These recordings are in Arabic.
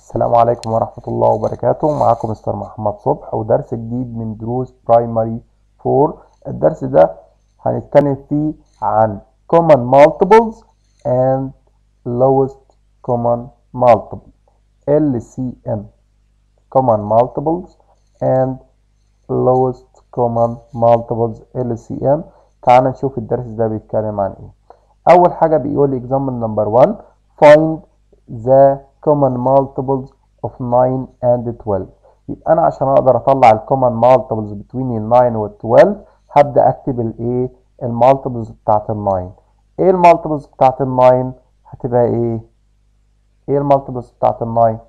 السلام عليكم ورحمة الله وبركاته. معاكم مستر محمد صبح ودرس جديد من دروس برايمري 4 الدرس ده هنتكلم فيه عن common multiples and lowest common multiple LCM common multiples and lowest common multiples. LCM تعال نشوف الدرس ده بيتكلم عن إيه. أول حاجة بيقول example number 1 find the common multiples of 9 and 12 يبقى أنا عشان أقدر أطلع ال common multiples between ال 9 وال 12 هبدأ أكتب الايه ال multiples بتاعت ال 9 إيه ال multiples بتاعت ال 9 هتبقى إيه؟ إيه ال multiples بتاعت ال 9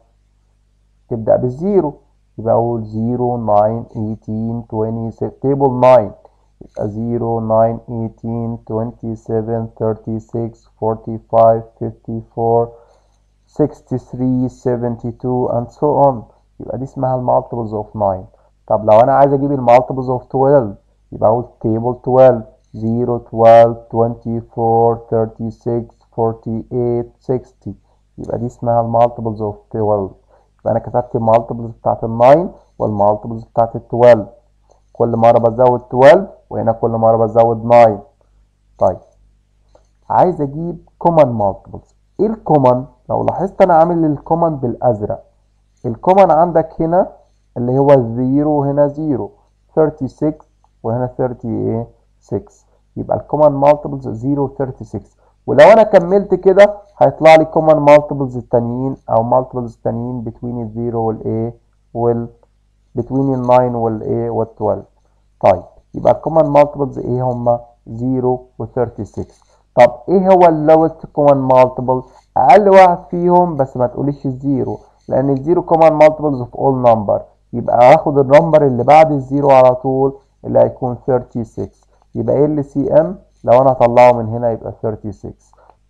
تبدأ بال zero يبقى أقول 0 9 18 26 table 9 يبقى 0 9 18 27 36 45 54 63 72 and so on. يبقى دي اسمها ال multiples of 9 طب لو أنا عايز أجيب ال multiples of 12 يبقى أقول table 12 0 12 24 36 48 60 يبقى دي اسمها ال multiples of 12 يبقى أنا كتبت ال multiples بتاعت ال 9 وال multiples بتاعت ال 12 كل مرة بزود 12 وهنا كل مرة بزود 9 طيب. عايز أجيب common multiples. إيه ال common لو لاحظت أنا عامل ال common بالأزرق. ال common عندك هنا اللي هو ال zero هنا zero 36 وهنا 36 يبقى ال common multiples 0 36 ولو أنا كملت كده هيطلع لي common multiples التانيين أو multiples التانيين between ال zero وال إيه وال between ال 9 وال إيه وال 12 طيب يبقى ال common multiples إيه هما؟ 0 و 36 طب إيه هو ال lowest common multiple أقل واحد فيهم بس ما تقوليش ال zero لأن ال zero common multiples of all number يبقى هاخد ال number اللي بعد ال zero على طول اللي هيكون 36 يبقى ال LCM لو أنا هطلعه من هنا يبقى 36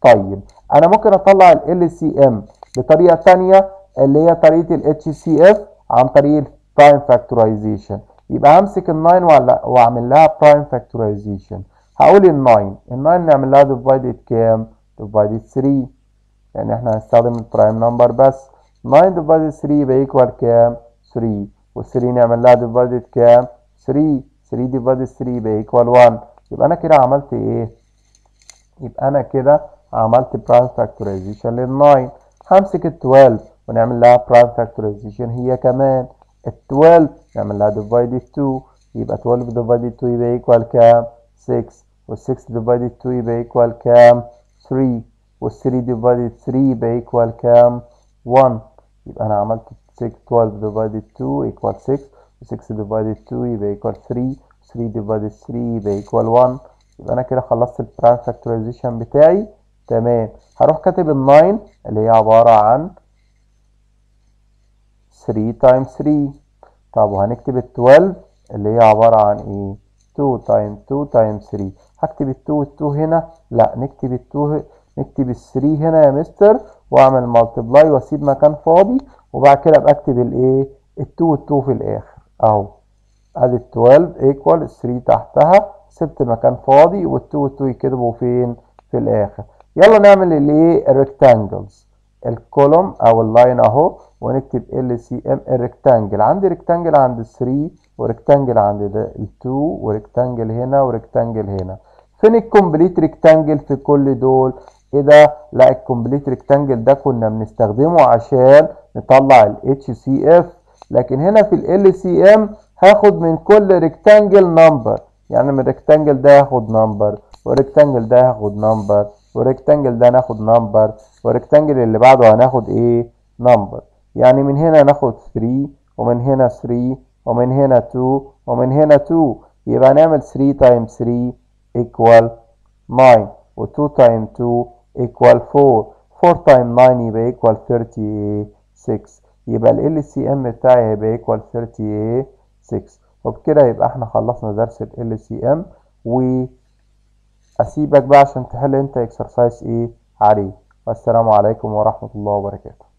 طيب أنا ممكن أطلع ال LCM بطريقة ثانية اللي هي طريقة ال HCF عن طريق ال prime factorization يبقى همسك ال 9 وأعمل لها prime factorization هقول ال 9 ال 9 نعمل لها divided كام divided 3 يعني إحنا هنستخدم ال prime number بس. 9 divided 3 يبقى equal كام 3 وال 3 نعمل لها divided كام 3 3 divided 3 يبقى equal 1 يبقى أنا كده عملت إيه؟ يبقى أنا كده عملت prime factorization لل 9 همسك ال 12 ونعمل لها prime factorization هي كمان. ال 12 نعمل لها divided 2 يبقى 12 divided 2 يبقى equal كام 6 وال 6 divided 2 يبقى equal كام 3 وال 3 divided 3 يبقى equal كام 1 يبقى أنا عملت 6 12 divided 2 equal 6 و 6 divided 2 يبقى equal 3 3 divided 3 يبقى equal 1 يبقى أنا كده خلصت ال prime factorization بتاعي. تمام. هروح كاتب ال 9 اللي هي عبارة عن 3 times 3 طب وهنكتب ال 12 اللي هي عبارة عن إيه؟ 2 times 2 times 3 هكتب ال 2 وال 2 هنا لا نكتب ال 2 نكتب ال 3 هنا يا مستر واعمل multiply واسيب مكان فاضي. وبعد كده أبقى أكتب ال إيه ال 2 وال 2 في الآخر. أهو. أدي ال 12 equal 3 تحتها. سبت مكان فاضي وال 2 وال 2 يكتبوا فين؟ في الآخر. يلا نعمل الايه الريكتانجلز الكولوم أو اللاين أهو. ونكتب ال LCM ال rectangle عندي rectangle عند 3 و rectangle عند ال 2 و rectangle هنا و rectangle هنا. فين ال complete rectangle في كل دول؟ إيه ده؟ لا ال complete rectangle ده كنا بنستخدمه عشان نطلع ال HCF لكن هنا في ال LCM هاخد من كل rectangle number يعني من ال rectangle ده هاخد number وال rectangle ده هاخد number وال rectangle ده هناخد number وال rectangle اللي بعده هناخد إيه؟ number يعني من هنا ناخد 3 ومن هنا 3 ومن هنا 2 ومن هنا 2 يبقى نعمل 3 times 3 equal 9 و 2 time 2 equal 4 4 time 9 يبقى equal 36 يبقى ال LCM بتاعي هيبقى equal 36 وبكده يبقى إحنا خلصنا درس ال LCM واسيبك بقى عشان تحل انت exercise إيه عليه. والسلام عليكم ورحمة الله وبركاته.